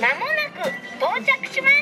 まもなく到着します。